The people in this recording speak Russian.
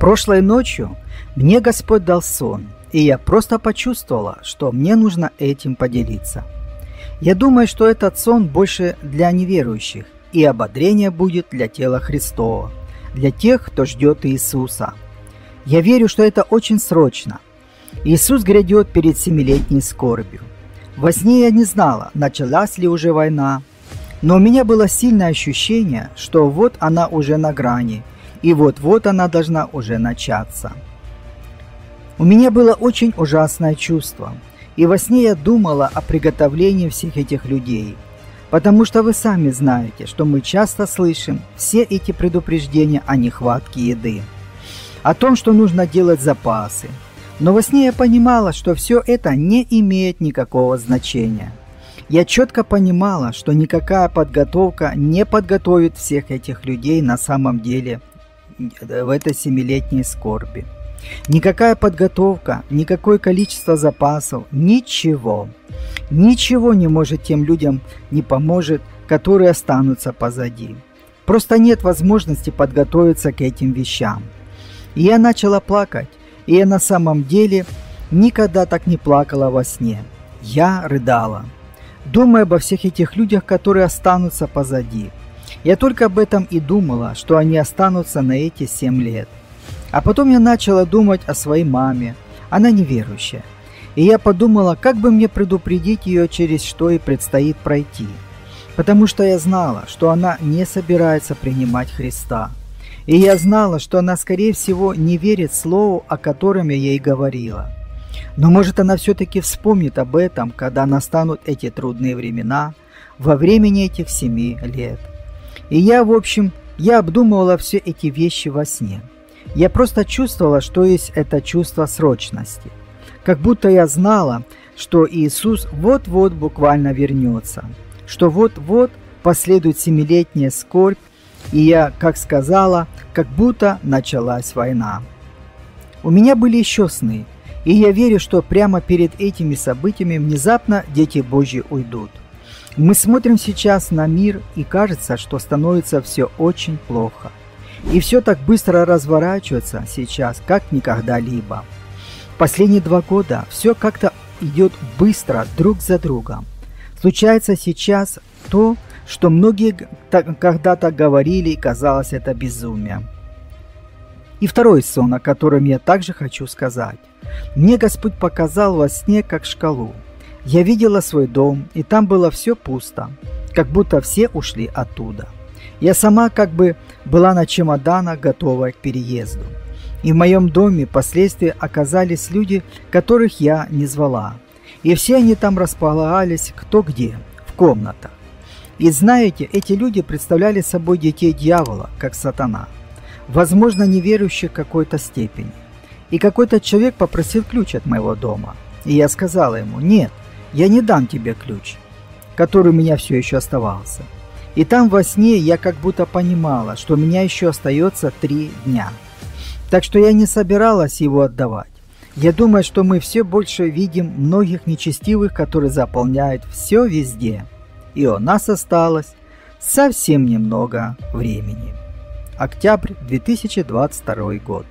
Прошлой ночью мне Господь дал сон, и я просто почувствовала, что мне нужно этим поделиться. Я думаю, что этот сон больше для неверующих, и ободрение будет для тела Христова, для тех, кто ждет Иисуса. Я верю, что это очень срочно. Иисус грядет перед семилетней скорбью. Во сне я не знала, началась ли уже война, но у меня было сильное ощущение, что вот она уже на грани, и вот-вот она должна уже начаться. У меня было очень ужасное чувство, и во сне я думала о приготовлении всех этих людей, потому что вы сами знаете, что мы часто слышим все эти предупреждения о нехватке еды, о том, что нужно делать запасы. Но во сне я понимала, что все это не имеет никакого значения. Я четко понимала, что никакая подготовка не подготовит всех этих людей на самом деле в этой семилетней скорби. Никакая подготовка, никакое количество запасов, ничего. Ничего не может тем людям не поможет, которые останутся позади. Просто нет возможности подготовиться к этим вещам. И я начала плакать, и я на самом деле никогда так не плакала во сне. Я рыдала, думая обо всех этих людях, которые останутся позади. Я только об этом и думала, что они останутся на эти семь лет. А потом я начала думать о своей маме. Она неверующая. И я подумала, как бы мне предупредить ее, через что ей предстоит пройти. Потому что я знала, что она не собирается принимать Христа. И я знала, что она, скорее всего, не верит слову, о котором я ей говорила. Но может она все-таки вспомнит об этом, когда настанут эти трудные времена, во времени этих семи лет. И я, в общем, я обдумывала все эти вещи во сне. Я просто чувствовала, что есть это чувство срочности. Как будто я знала, что Иисус вот-вот буквально вернется, что вот-вот последует семилетняя скорбь, и я, как сказала, как будто началась война. У меня были еще сны, и я верю, что прямо перед этими событиями внезапно дети Божьи уйдут. Мы смотрим сейчас на мир, и кажется, что становится все очень плохо. И все так быстро разворачивается сейчас, как никогда-либо. Последние два года все как-то идет быстро друг за другом. Случается сейчас то, что многие когда-то говорили, и казалось это безумием. И второй сон, о котором я также хочу сказать. Мне Господь показал во сне как шкалу. Я видела свой дом, и там было все пусто, как будто все ушли оттуда – я сама как бы была на чемоданах, готовая к переезду. И в моем доме впоследствии оказались люди, которых я не звала. И все они там располагались кто где, в комнатах. И знаете, эти люди представляли собой детей дьявола, как сатана. Возможно, неверующих какой-то степени. И какой-то человек попросил ключ от моего дома. И я сказала ему, нет, я не дам тебе ключ, который у меня все еще оставался. И там во сне я как будто понимала, что у меня еще остается три дня. Так что я не собиралась его отдавать. Я думаю, что мы все больше видим многих нечестивых, которые заполняют все везде. И у нас осталось совсем немного времени. Октябрь 2022 год.